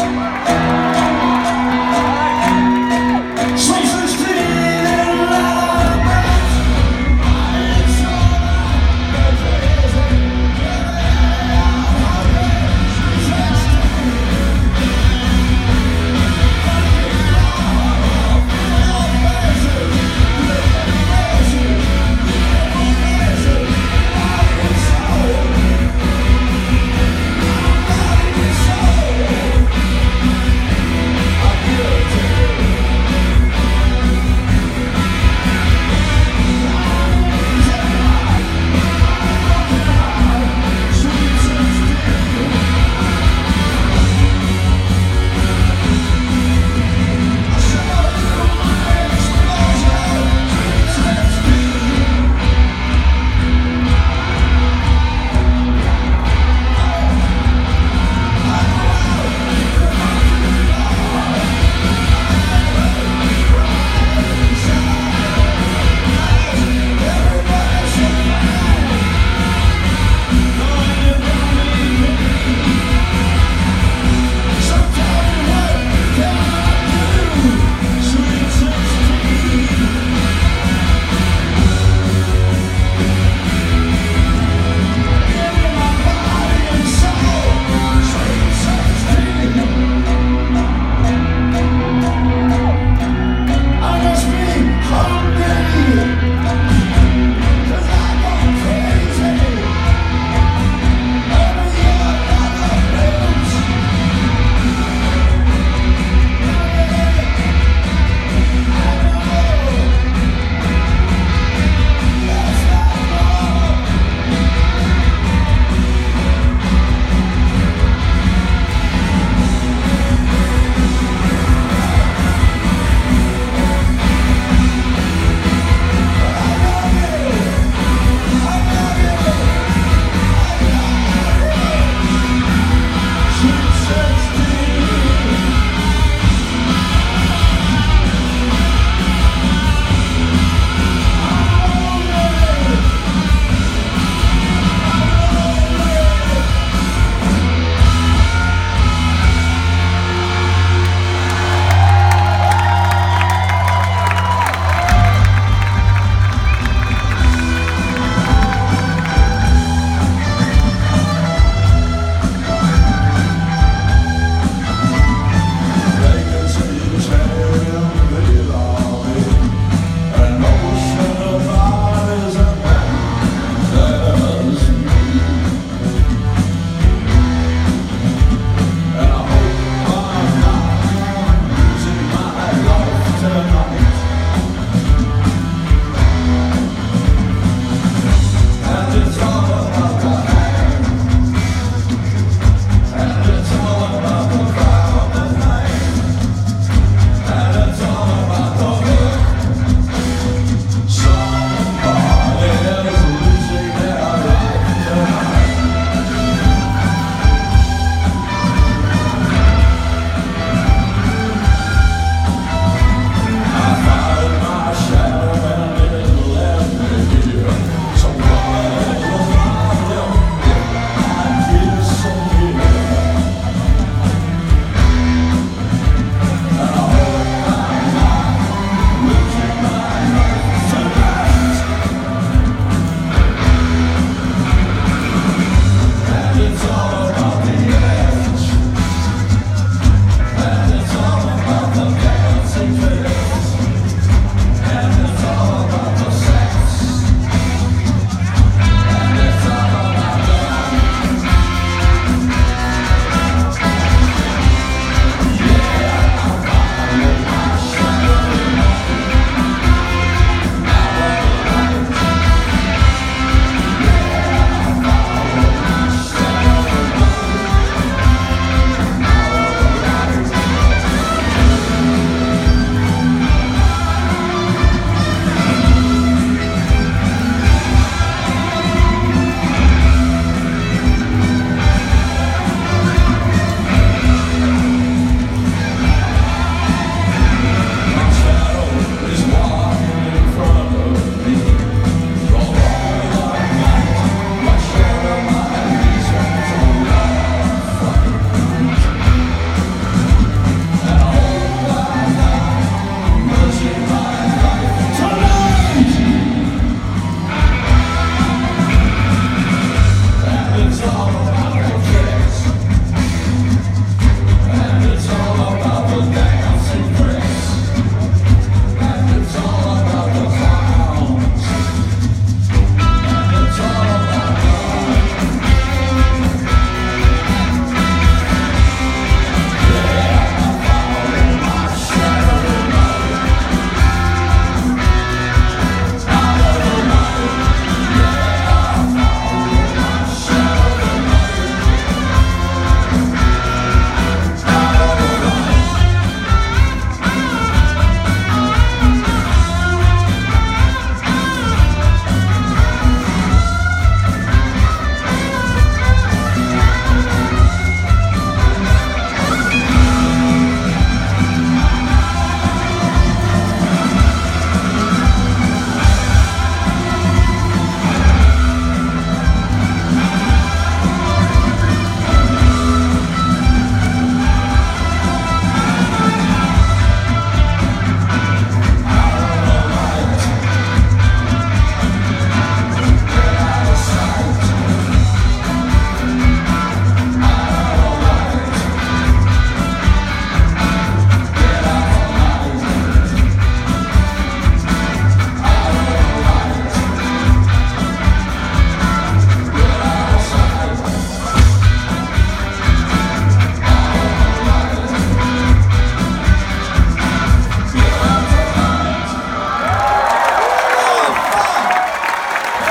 Música